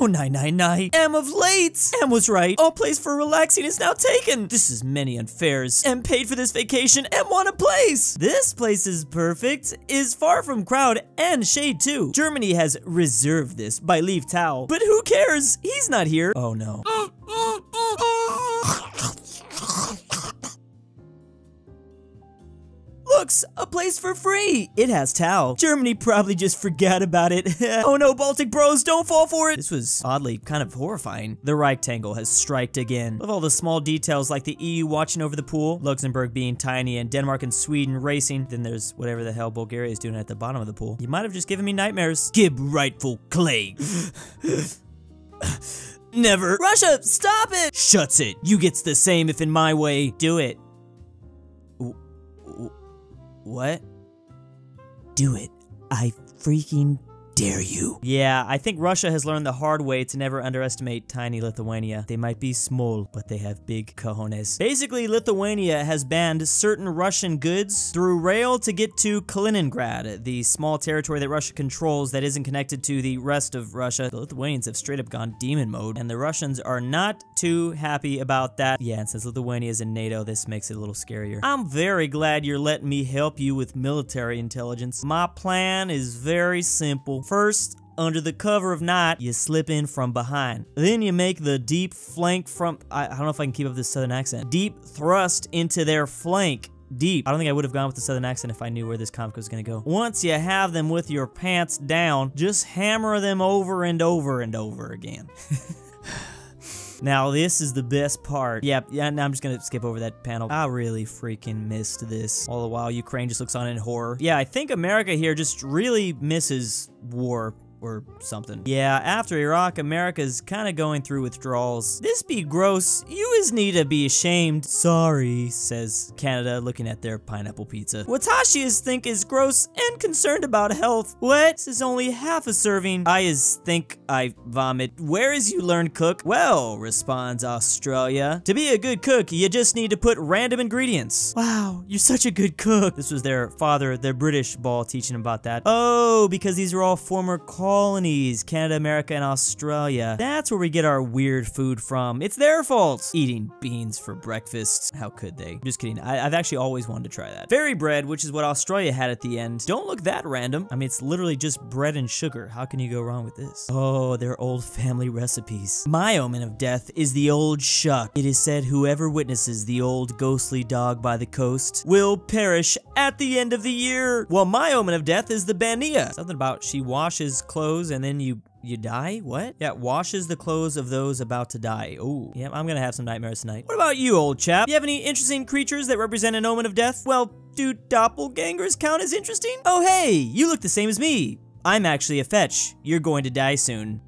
Oh, night, night, night. Am of late. Am was right. All place for relaxing is now taken. This is many unfairs. Am paid for this vacation. Am want a place. This place is perfect. Is far from crowd and shade too. Germany has reserved this by leave Tao. But who cares? He's not here. Oh no. Oh, Looks, a place for free. It has Tao. Germany probably just forgot about it. oh no, Baltic bros, don't fall for it. This was oddly kind of horrifying. The rectangle has striked again. With all the small details like the EU watching over the pool, Luxembourg being tiny, and Denmark and Sweden racing. Then there's whatever the hell Bulgaria is doing at the bottom of the pool. You might have just given me nightmares. Gib rightful clay. Never. Russia, stop it! Shuts it. You gets the same if in my way. Do it. What? Do it. I freaking dare you. Yeah, I think Russia has learned the hard way to never underestimate tiny Lithuania. They might be small, but they have big cojones. Basically, Lithuania has banned certain Russian goods through rail to get to Kaliningrad, the small territory that Russia controls that isn't connected to the rest of Russia. The Lithuanians have straight up gone demon mode, and the Russians are not too happy about that. Yeah, and since Lithuania is in NATO, this makes it a little scarier. I'm very glad you're letting me help you with military intelligence. My plan is very simple. First, under the cover of night, you slip in from behind. Then you make the deep flank from, I, I don't know if I can keep up this southern accent, deep thrust into their flank deep. I don't think I would have gone with the southern accent if I knew where this comic was going to go. Once you have them with your pants down, just hammer them over and over and over again. Now, this is the best part. Yep, yeah, now I'm just gonna skip over that panel. I really freaking missed this. All the while, Ukraine just looks on in horror. Yeah, I think America here just really misses war or something. Yeah, after Iraq, America's kinda going through withdrawals. This be gross. You is need to be ashamed. Sorry, says Canada, looking at their pineapple pizza. Watashi is think is gross and concerned about health. What? This is only half a serving. I is think I vomit. Where is you learn cook? Well, responds Australia. To be a good cook, you just need to put random ingredients. Wow, you're such a good cook. This was their father, their British ball, teaching about that. Oh, because these are all former Canada, America, and Australia. That's where we get our weird food from. It's their fault. Eating beans for breakfast. How could they? Just kidding. I, have actually always wanted to try that. Fairy bread, which is what Australia had at the end. Don't look that random. I mean, it's literally just bread and sugar. How can you go wrong with this? Oh, they're old family recipes. My omen of death is the old shuck. It is said whoever witnesses the old ghostly dog by the coast will perish at the end of the year. Well, my omen of death is the Bean Nighe. Something about she washes clothes and then you you die? What? Yeah, washes the clothes of those about to die. Oh, yeah, I'm gonna have some nightmares tonight. What about you, old chap? You have any interesting creatures that represent an omen of death? Well, do doppelgangers count as interesting? Oh, hey, you look the same as me. I'm actually a fetch. You're going to die soon.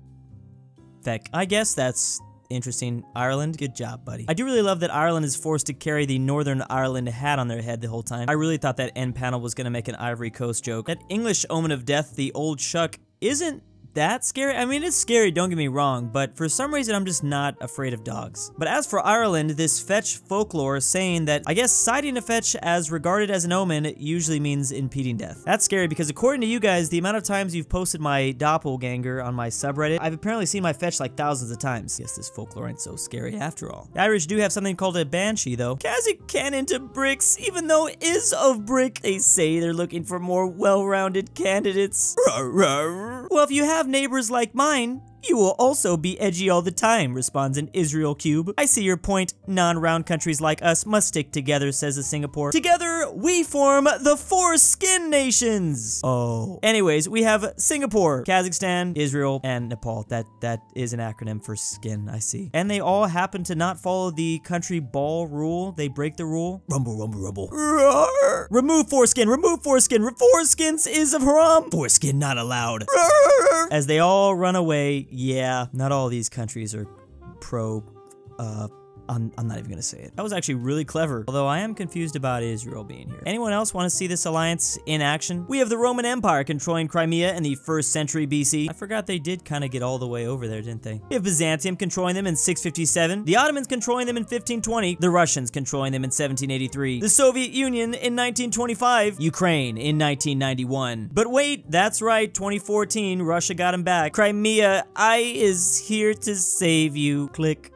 Feck. I guess that's interesting. Ireland, good job, buddy. I do really love that Ireland is forced to carry the Northern Ireland hat on their head the whole time. I really thought that end panel was gonna make an Ivory Coast joke. That English omen of death, the old shuck, isn't that scary. I mean, it's scary, don't get me wrong, but for some reason I'm just not afraid of dogs. But as for Ireland, this fetch folklore saying that I guess sighting a fetch as regarded as an omen usually means impeding death. That's scary because according to you guys, the amount of times you've posted my doppelganger on my subreddit, I've apparently seen my fetch like thousands of times. Guess this folklore ain't so scary after all. The Irish do have something called a banshee though. Kazakh cannon to bricks, even though it is of brick. They say they're looking for more well-rounded candidates. Well, if you have neighbors like mine, you will also be edgy all the time, responds an Israel cube. I see your point. Non-round countries like us must stick together, says a Singapore. Together, we form the Four Skin Nations. Oh. Anyways, we have Singapore, Kazakhstan, Israel, and Nepal. That That is an acronym for skin, I see. And they all happen to not follow the country ball rule. They break the rule. Rumble, rumble, rumble. Roar. Remove foreskin, remove foreskin. Foreskins is of haram. Foreskin not allowed. Roar. As they all run away, yeah, not all these countries are pro uh I'm, I'm not even gonna say it. That was actually really clever, although I am confused about Israel being here. Anyone else want to see this alliance in action? We have the Roman Empire controlling Crimea in the 1st century BC. I forgot they did kind of get all the way over there, didn't they? We have Byzantium controlling them in 657, the Ottomans controlling them in 1520, the Russians controlling them in 1783, the Soviet Union in 1925, Ukraine in 1991. But wait, that's right, 2014, Russia got him back. Crimea, I is here to save you. Click.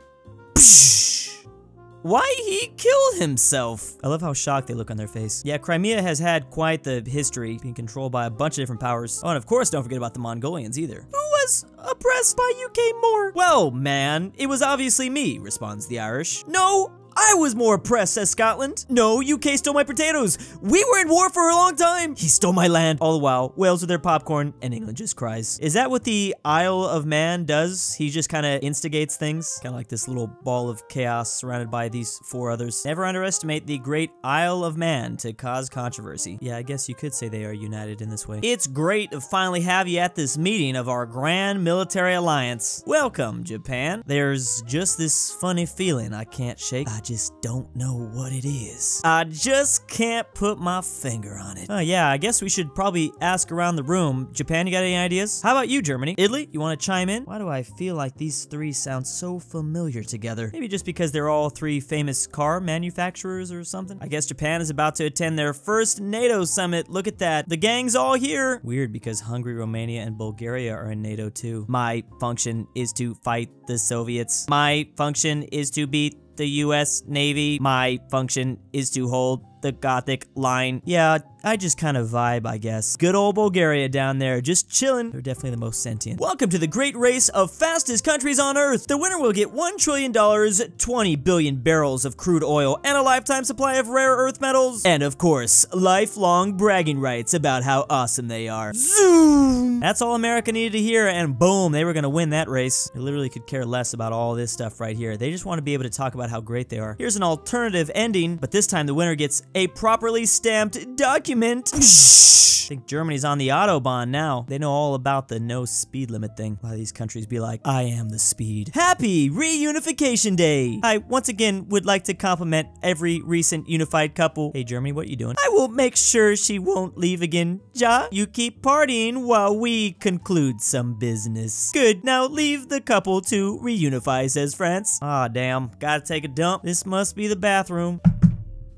Why he killed himself? I love how shocked they look on their face. Yeah, Crimea has had quite the history, being controlled by a bunch of different powers. Oh, and of course, don't forget about the Mongolians either. Who was oppressed by UK more? Well, man, it was obviously me, responds the Irish. No, I was more oppressed, says Scotland. No, UK stole my potatoes. We were in war for a long time. He stole my land. All the while, Wales with their popcorn, and England just cries. Is that what the Isle of Man does? He just kind of instigates things? Kind of like this little ball of chaos surrounded by these four others. Never underestimate the great Isle of Man to cause controversy. Yeah, I guess you could say they are united in this way. It's great to finally have you at this meeting of our grand military alliance. Welcome, Japan. There's just this funny feeling I can't shake. I just don't know what it is. I just can't put my finger on it. Oh yeah, I guess we should probably ask around the room. Japan, you got any ideas? How about you, Germany? Italy, you want to chime in? Why do I feel like these three sound so familiar together? Maybe just because they're all three famous car manufacturers or something? I guess Japan is about to attend their first NATO summit. Look at that. The gang's all here. Weird because Hungary, Romania, and Bulgaria are in NATO too. My function is to fight the Soviets. My function is to beat the US Navy. My function is to hold the Gothic line. Yeah, I just kind of vibe, I guess. Good old Bulgaria down there, just chilling. They're definitely the most sentient. Welcome to the great race of fastest countries on Earth. The winner will get $1 trillion, 20 billion barrels of crude oil, and a lifetime supply of rare earth metals. And of course, lifelong bragging rights about how awesome they are. Zoom! That's all America needed to hear, and boom, they were gonna win that race. They literally could care less about all this stuff right here. They just want to be able to talk about how great they are. Here's an alternative ending, but this time the winner gets a properly stamped document. I think Germany's on the Autobahn now. They know all about the no speed limit thing. Why these countries be like, I am the speed. Happy Reunification Day! I once again would like to compliment every recent unified couple. Hey Germany, what you doing? I will make sure she won't leave again. Ja, you keep partying while we conclude some business. Good, now leave the couple to reunify, says France. Ah, damn. Gotta take a dump. This must be the bathroom.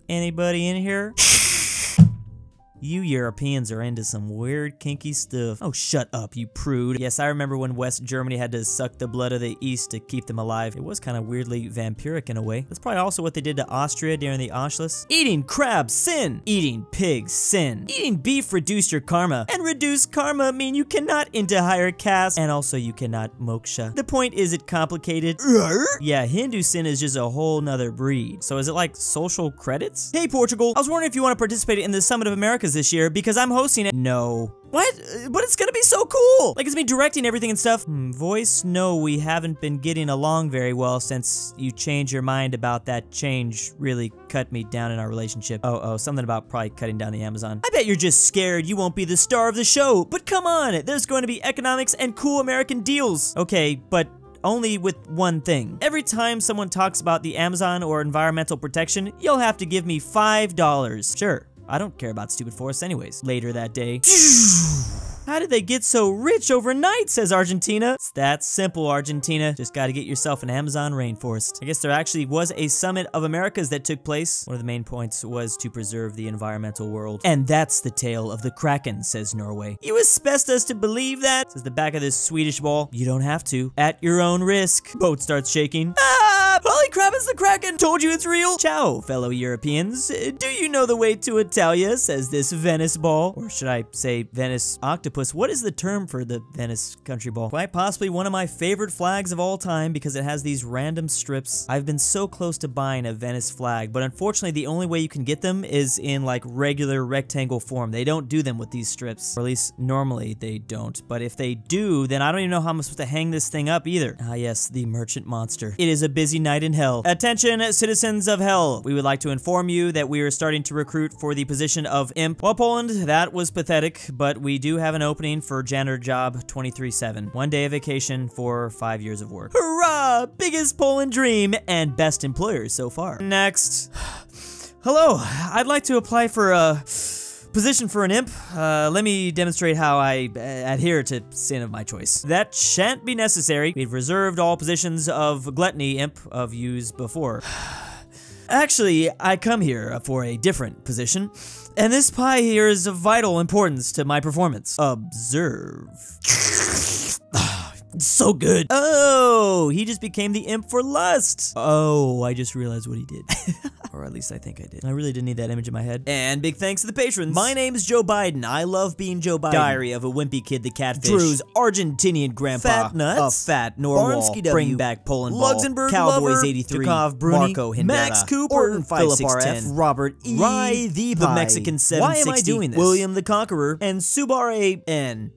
Anybody in here? You Europeans are into some weird, kinky stuff. Oh, shut up, you prude. Yes, I remember when West Germany had to suck the blood of the East to keep them alive. It was kind of weirdly vampiric in a way. That's probably also what they did to Austria during the Anschluss. Eating crab, sin. Eating pig, sin. Eating beef reduce your karma. And reduce karma mean you cannot into higher caste, and also you cannot moksha. The point is it complicated. yeah, Hindu sin is just a whole nother breed. So is it like social credits? Hey, Portugal. I was wondering if you want to participate in the Summit of Americas this year because I'm hosting it. No. What? But it's gonna be so cool! Like, it's me directing everything and stuff. Hmm, voice, no, we haven't been getting along very well since you changed your mind about that change really cut me down in our relationship. Oh, oh, something about probably cutting down the Amazon. I bet you're just scared you won't be the star of the show, but come on, there's going to be economics and cool American deals. Okay, but only with one thing. Every time someone talks about the Amazon or environmental protection, you'll have to give me $5. Sure, I don't care about stupid forests anyways. Later that day. How did they get so rich overnight, says Argentina? It's that simple, Argentina. Just gotta get yourself an Amazon rainforest. I guess there actually was a summit of Americas that took place. One of the main points was to preserve the environmental world. And that's the tale of the Kraken, says Norway. You expect us to believe that? Says the back of this Swedish ball. You don't have to. At your own risk. Boat starts shaking. Ah! Holy the Kraken! Told you it's real! Ciao, fellow Europeans. Do you know the way to Italia, says this Venice ball? Or should I say Venice octopus? What is the term for the Venice country ball? Quite possibly one of my favorite flags of all time because it has these random strips. I've been so close to buying a Venice flag, but unfortunately the only way you can get them is in like regular rectangle form. They don't do them with these strips, or at least normally they don't. But if they do, then I don't even know how I'm supposed to hang this thing up either. Ah yes, the merchant monster. It is a busy night in hell hell. Attention, citizens of hell. We would like to inform you that we are starting to recruit for the position of imp. Well, Poland, that was pathetic, but we do have an opening for janitor job 23-7. One day of vacation for five years of work. Hurrah! Biggest Poland dream and best employer so far. Next. Hello, I'd like to apply for a position for an imp. Uh, let me demonstrate how I uh, adhere to sin of my choice. That shan't be necessary. We've reserved all positions of gluttony imp of use before. Actually, I come here for a different position, and this pie here is of vital importance to my performance. Observe. so good. Oh, he just became the imp for lust. Oh, I just realized what he did. or at least I think I did. I really didn't need that image in my head. And big thanks to the patrons. My name's Joe Biden. I love being Joe Biden. Diary of a wimpy kid, the catfish. Drew's Argentinian grandpa. Fat nuts. A fat Narwhal. Barnsky Bring back Poland Luxembourg Cowboys Lover, 83. Takov Bruney. Marco Hindera. Max Cooper. ortin 5610. Robert E. Rye the, the Mexican 760. Why am I doing this? William the Conqueror. And Subare N.